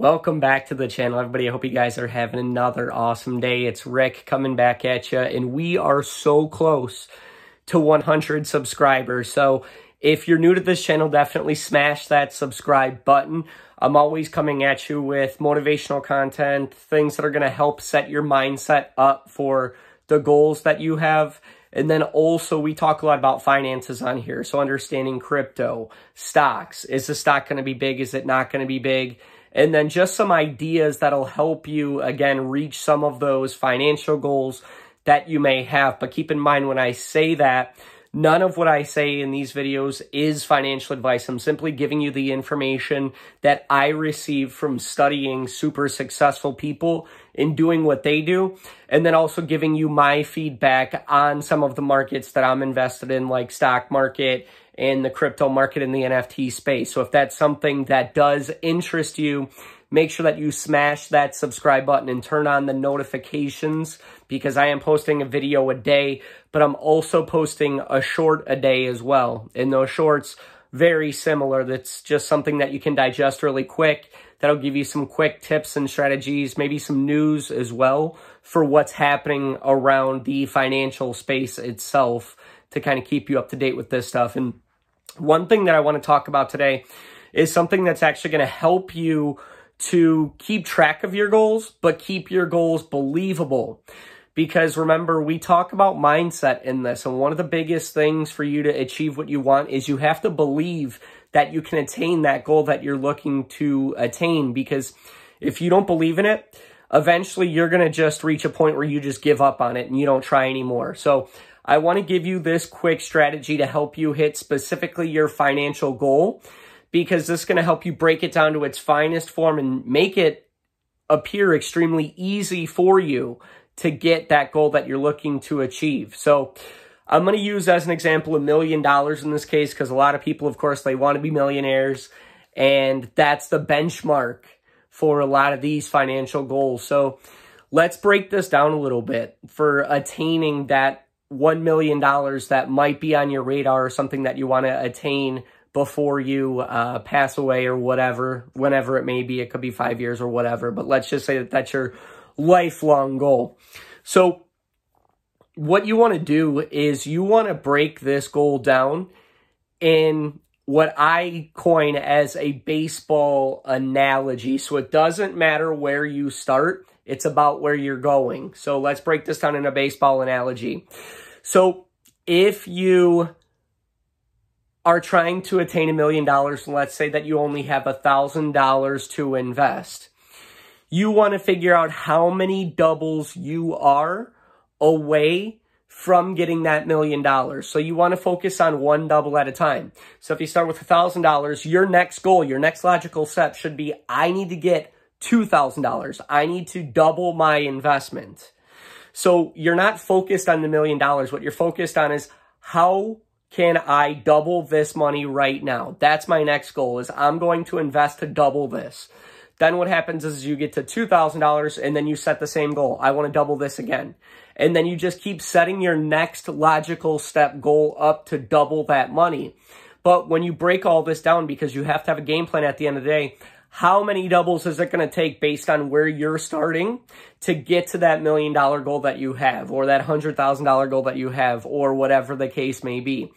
Welcome back to the channel, everybody. I hope you guys are having another awesome day. It's Rick coming back at you, and we are so close to 100 subscribers. So if you're new to this channel, definitely smash that subscribe button. I'm always coming at you with motivational content, things that are going to help set your mindset up for the goals that you have. And then also we talk a lot about finances on here. So understanding crypto, stocks. Is the stock going to be big? Is it not going to be big? And then just some ideas that'll help you, again, reach some of those financial goals that you may have. But keep in mind when I say that, None of what I say in these videos is financial advice. I'm simply giving you the information that I receive from studying super successful people in doing what they do, and then also giving you my feedback on some of the markets that I'm invested in, like stock market and the crypto market in the NFT space. So if that's something that does interest you, make sure that you smash that subscribe button and turn on the notifications because I am posting a video a day, but I'm also posting a short a day as well. And those shorts, very similar. That's just something that you can digest really quick. That'll give you some quick tips and strategies, maybe some news as well for what's happening around the financial space itself to kind of keep you up to date with this stuff. And one thing that I want to talk about today is something that's actually going to help you to keep track of your goals, but keep your goals believable. Because remember, we talk about mindset in this, and one of the biggest things for you to achieve what you want is you have to believe that you can attain that goal that you're looking to attain. Because if you don't believe in it, eventually you're going to just reach a point where you just give up on it and you don't try anymore. So I want to give you this quick strategy to help you hit specifically your financial goal because this is going to help you break it down to its finest form and make it appear extremely easy for you to get that goal that you're looking to achieve. So I'm going to use as an example a million dollars in this case because a lot of people, of course, they want to be millionaires and that's the benchmark for a lot of these financial goals. So let's break this down a little bit for attaining that $1 million that might be on your radar or something that you want to attain before you uh, pass away or whatever, whenever it may be. It could be five years or whatever, but let's just say that that's your lifelong goal. So what you want to do is you want to break this goal down in what I coin as a baseball analogy. So it doesn't matter where you start, it's about where you're going. So let's break this down in a baseball analogy. So if you are trying to attain a million dollars, and let's say that you only have a thousand dollars to invest, you want to figure out how many doubles you are away from getting that million dollars. So you want to focus on one double at a time. So if you start with a thousand dollars, your next goal, your next logical step should be, I need to get $2,000. I need to double my investment. So you're not focused on the million dollars. What you're focused on is how can I double this money right now? That's my next goal is I'm going to invest to double this. Then what happens is you get to $2,000 and then you set the same goal. I want to double this again. And then you just keep setting your next logical step goal up to double that money. But when you break all this down, because you have to have a game plan at the end of the day, how many doubles is it going to take based on where you're starting to get to that million dollar goal that you have or that $100,000 goal that you have or whatever the case may be.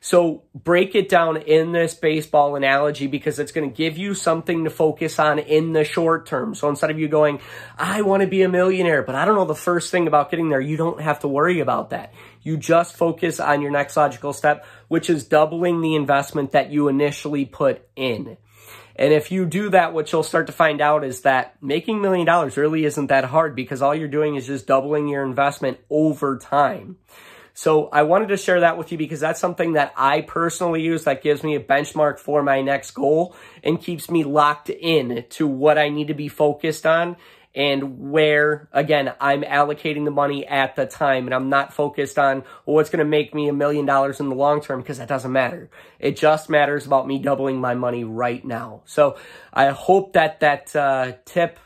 So break it down in this baseball analogy because it's going to give you something to focus on in the short term. So instead of you going, I want to be a millionaire, but I don't know the first thing about getting there, you don't have to worry about that. You just focus on your next logical step, which is doubling the investment that you initially put in. And if you do that, what you'll start to find out is that making million dollars really isn't that hard because all you're doing is just doubling your investment over time. So I wanted to share that with you because that's something that I personally use that gives me a benchmark for my next goal and keeps me locked in to what I need to be focused on and where, again, I'm allocating the money at the time and I'm not focused on well, what's going to make me a million dollars in the long term because that doesn't matter. It just matters about me doubling my money right now. So I hope that that uh, tip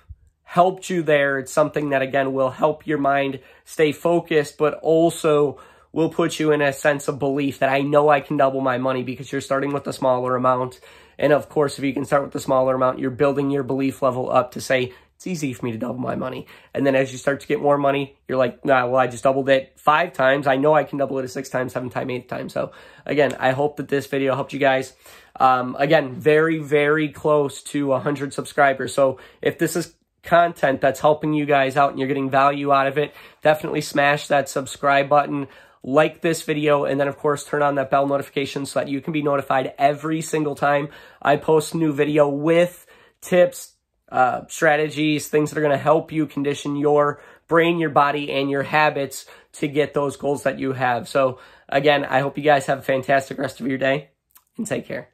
helped you there. It's something that, again, will help your mind stay focused, but also will put you in a sense of belief that I know I can double my money because you're starting with a smaller amount And of course, if you can start with the smaller amount, you're building your belief level up to say, it's easy for me to double my money. And then as you start to get more money, you're like, nah, well, I just doubled it five times. I know I can double it a six times, seven times, eight times. So again, I hope that this video helped you guys. Um, again, very, very close to 100 subscribers. So if this is content that's helping you guys out and you're getting value out of it, definitely smash that subscribe button like this video, and then of course turn on that bell notification so that you can be notified every single time I post new video with tips, uh, strategies, things that are going to help you condition your brain, your body, and your habits to get those goals that you have. So again, I hope you guys have a fantastic rest of your day and take care.